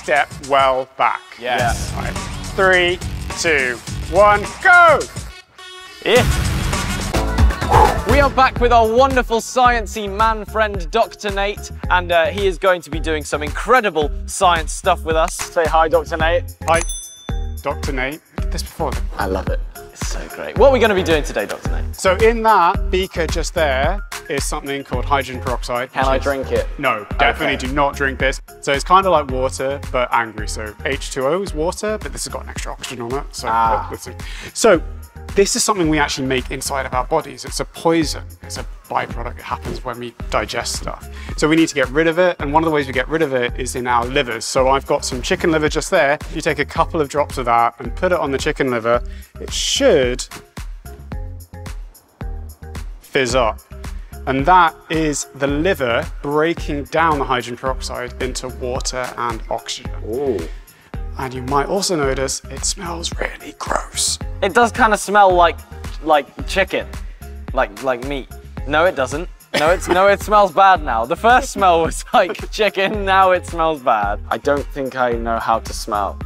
step well back. Yes. Right. Three, two, one, go! Yeah. We are back with our wonderful sciencey man friend, Dr. Nate, and uh, he is going to be doing some incredible science stuff with us. Say hi, Dr. Nate. Hi, Dr. Nate. Did this before. I love it. It's so great. What are we going to be doing today, Dr. Nate? So in that beaker just there is something called hydrogen peroxide. Can I is- drink it? No, definitely Okay. do not drink this. So it's kind of like water, but angry. So H2O is water, but this has got an extra oxygen on it. So, Ah. but listen. so this is something we actually make inside of our bodies. It's a poison. It's a byproduct. It happens when we digest stuff. So we need to get rid of it. And one of the ways we get rid of it is in our livers. So I've got some chicken liver just there. You take a couple of drops of that and put it on the chicken liver. It should fizz up. And that is the liver breaking down the hydrogen peroxide into water and oxygen. Ooh. And you might also notice it smells really gross. It does kind of smell like like chicken, like like meat. No, it doesn't. No, it's no, it smells bad now. The first smell was like chicken. Now it smells bad. I don't think I know how to smell.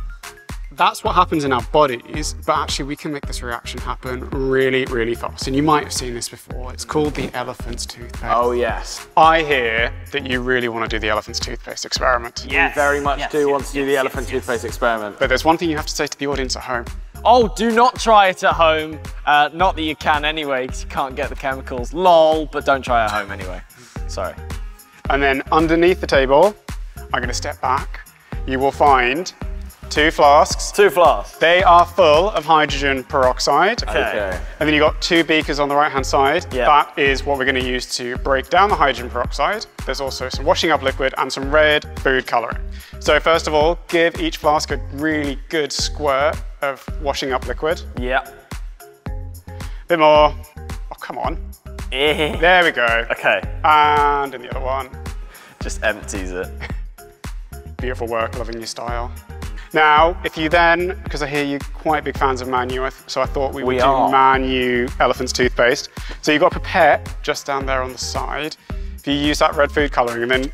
That's what happens in our bodies, but actually we can make this reaction happen really, really fast. And you might have seen this before. It's called the elephant's toothpaste. Oh yes. I hear that you really want to do the elephant's toothpaste experiment. Yes. very much Yes, do yes, want to do the yes, elephant yes. toothpaste experiment. But there's one thing you have to say to the audience at home. Oh, do not try it at home. Uh, not that you can anyway, because you can't get the chemicals. Lol, but don't try at home anyway. Sorry. And then underneath the table, I'm going to step back. You will find two flasks. Two flasks. They are full of hydrogen peroxide. Okay. And then you've got two beakers on the right hand side. Yeah. That is what we're going to use to break down the hydrogen peroxide. There's also some washing up liquid and some red food coloring. So first of all, give each flask a really good squirt of washing up liquid. Yeah. bit more. Oh, come on. Eh. There we go. Okay. And in the other one. Just empties it. Beautiful work, loving your style. Now, if you then, because I hear you're quite big fans of Man U, so I thought we would We do are. Man U elephant's toothpaste. So you've got pipette just down there on the side. If you use that red food colouring and then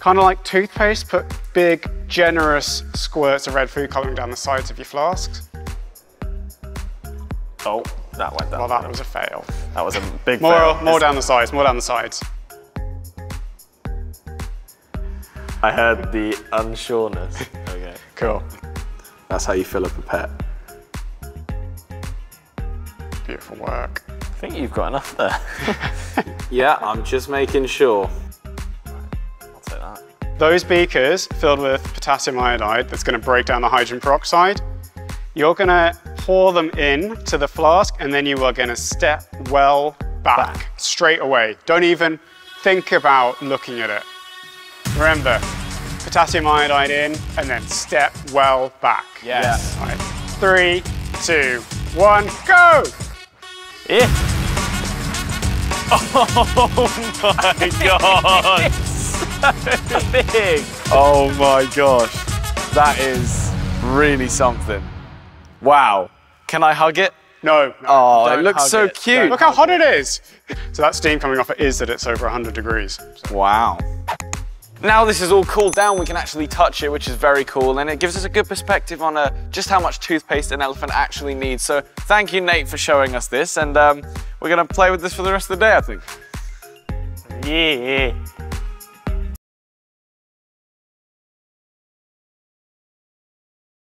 kind of like toothpaste, put big, generous squirts of red food colouring down the sides of your flasks. Oh, that went down. Well, that was a fail. That was a big More, fail. more down the sides, more down the sides. I heard the unsureness. okay. Cool. That's how you fill up a pet. Beautiful work. I think you've got enough there. Yeah, I'm just making sure. I'll take that. Those beakers filled with potassium iodide that's going to break down the hydrogen peroxide, you're going to pour them in to the flask and then you are going to step well back, straight away. Don't even think about looking at it. Remember, potassium iodide in and then step well back. Yes. All right. Three, two, one, go! Yeah. Oh my god! so big. Oh my gosh. That is really something. Wow. Can I hug it? No. no, Oh, it looks so it. cute. Look how hot it is. So that steam coming off it is that it's over 100 degrees. Wow. Now this is all cooled down, we can actually touch it, which is very cool, and it gives us a good perspective on uh, just how much toothpaste an elephant actually needs. So thank you, Nate, for showing us this, and um, we're gonna play with this for the rest of the day, I think. Yeah.